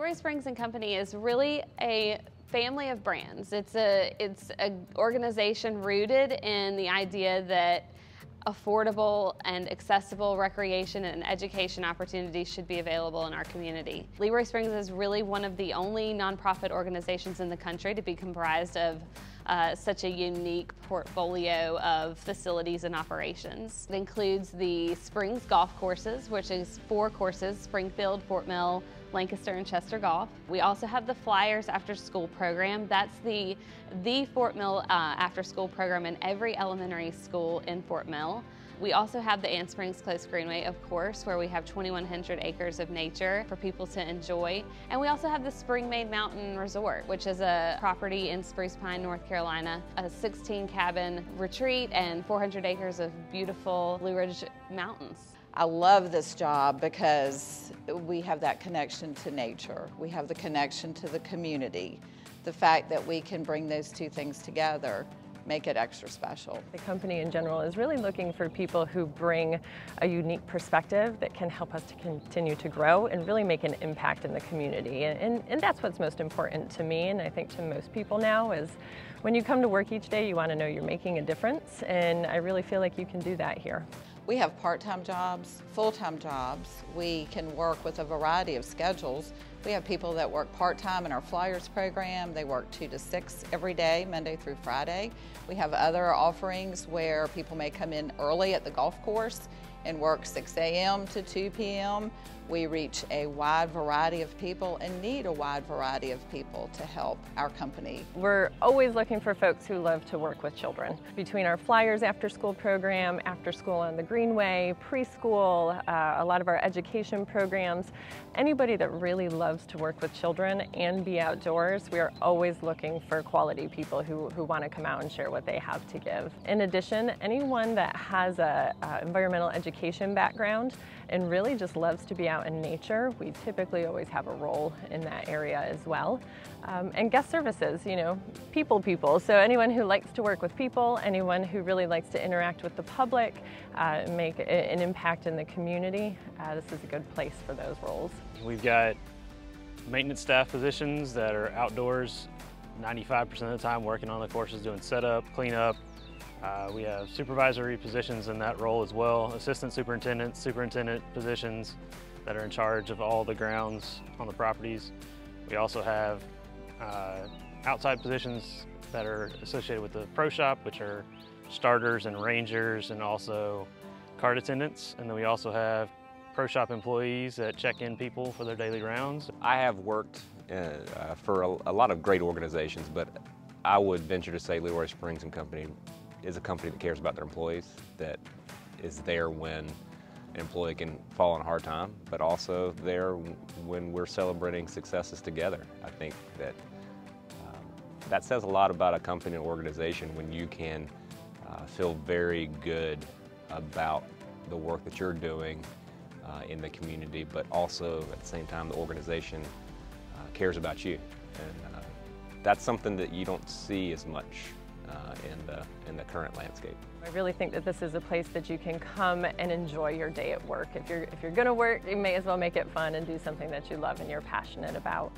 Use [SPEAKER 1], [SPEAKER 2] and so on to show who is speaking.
[SPEAKER 1] Leroy Springs and Company is really a family of brands. It's a it's an organization rooted in the idea that affordable and accessible recreation and education opportunities should be available in our community. Leroy Springs is really one of the only nonprofit organizations in the country to be comprised of uh, such a unique portfolio of facilities and operations. It includes the Springs Golf Courses, which is four courses, Springfield, Fort Mill, Lancaster and Chester Golf. We also have the Flyers After School Program. That's the, the Fort Mill uh, After School program in every elementary school in Fort Mill. We also have the Anne Springs Close Greenway, of course, where we have 2,100 acres of nature for people to enjoy. And we also have the Spring-Maid Mountain Resort, which is a property in Spruce Pine, North Carolina, a 16 cabin retreat and 400 acres of beautiful Blue Ridge Mountains.
[SPEAKER 2] I love this job because we have that connection to nature. We have the connection to the community. The fact that we can bring those two things together make it extra special.
[SPEAKER 3] The company in general is really looking for people who bring a unique perspective that can help us to continue to grow and really make an impact in the community. And, and, and that's what's most important to me and I think to most people now is when you come to work each day you want to know you're making a difference and I really feel like you can do that here.
[SPEAKER 2] We have part-time jobs, full-time jobs. We can work with a variety of schedules. We have people that work part-time in our Flyers program. They work two to six every day, Monday through Friday. We have other offerings where people may come in early at the golf course and work 6 a.m. to 2 p.m. We reach a wide variety of people and need a wide variety of people to help our company.
[SPEAKER 3] We're always looking for folks who love to work with children. Between our Flyers after school program, after school on the Greenway, preschool, uh, a lot of our education programs, anybody that really loves to work with children and be outdoors, we are always looking for quality people who, who want to come out and share what they have to give. In addition, anyone that has a, a environmental education background and really just loves to be out in nature, we typically always have a role in that area as well. Um, and guest services, you know, people people. So anyone who likes to work with people, anyone who really likes to interact with the public, uh, make an impact in the community, uh, this is a good place for those roles.
[SPEAKER 4] We've got maintenance staff positions that are outdoors 95% of the time working on the courses doing setup, cleanup, uh, we have supervisory positions in that role as well, assistant superintendent, superintendent positions that are in charge of all the grounds on the properties. We also have uh, outside positions that are associated with the pro shop, which are starters and rangers and also card attendants. And then we also have pro shop employees that check in people for their daily rounds.
[SPEAKER 5] I have worked uh, for a, a lot of great organizations, but I would venture to say Leroy Springs and Company is a company that cares about their employees, that is there when an employee can fall on a hard time, but also there when we're celebrating successes together. I think that um, that says a lot about a company or organization when you can uh, feel very good about the work that you're doing uh, in the community, but also at the same time the organization uh, cares about you. And uh, that's something that you don't see as much uh, in, the, in the current landscape.
[SPEAKER 3] I really think that this is a place that you can come and enjoy your day at work. If you're, if you're going to work, you may as well make it fun and do something that you love and you're passionate about.